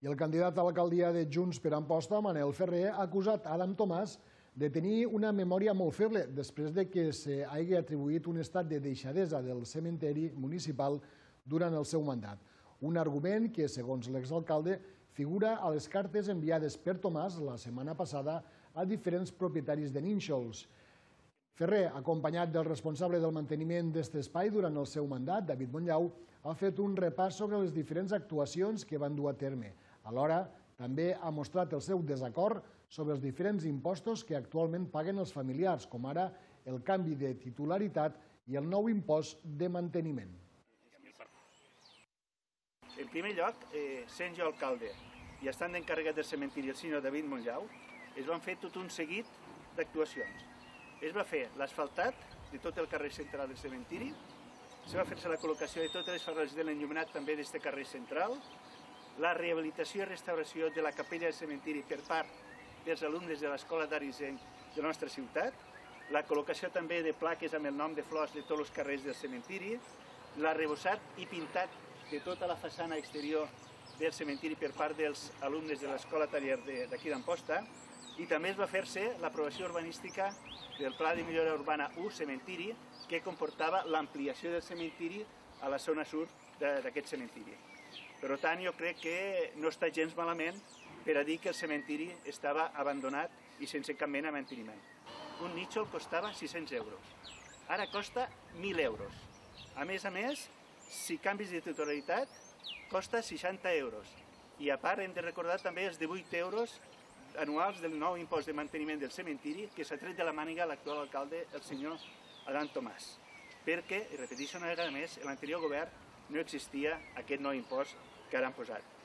I el candidat a l'alcaldia de Junts per Amposta, Manel Ferrer, ha acusat Adam Tomàs de tenir una memòria molt feble després de que s'hagi atribuït un estat de deixadesa del cementeri municipal durant el seu mandat. Un argument que, segons l'exalcalde, figura a les cartes enviades per Tomàs la setmana passada a diferents propietaris de nínxols. Ferrer, acompanyat del responsable del manteniment d'aquest espai durant el seu mandat, David Monllau, ha fet un repàs sobre les diferents actuacions que van dur a terme. Alhora, també ha mostrat el seu desacord sobre els diferents impostos que actualment paguen els familiars, com ara el canvi de titularitat i el nou impost de manteniment. En primer lloc, eh, sent jo alcalde i estant encarregat del cementiri el senyor David Montllau, es van fer tot un seguit d'actuacions. Es va fer l'asfaltat de tot el carrer central del cementiri, se va fer-se la col·locació de totes les farres de l'enllumenat també d'aquest carrer central, la rehabilitació i restauració de la capella del cementiri per part dels alumnes de l'Escola d'Arisenc de la nostra ciutat, la col·locació també de plaques amb el nom de flors de tots els carrers del cementiri, l'arrebossat i pintat de tota la façana exterior del cementiri per part dels alumnes de l'Escola Taller d'aquí d'Amposta i també es va fer-se l'aprovació urbanística del Pla de Millora Urbana 1 Cementiri que comportava l'ampliació del cementiri a la zona sud d'aquest cementiri. Per tant, jo crec que no està gens malament per a dir que el cementiri estava abandonat i sense cap mena de manteniment. Un nítxol costava 600 euros. Ara costa 1.000 euros. A més a més, si canvis de titularitat, costa 60 euros. I a part hem de recordar també els 18 euros anuals del nou impost de manteniment del cementiri que s'ha tret de la màniga l'actual alcalde, el senyor Adán Tomàs. Perquè, i repeteixo una vegada més, l'anterior govern no existia aquest nou impost que ara han posat.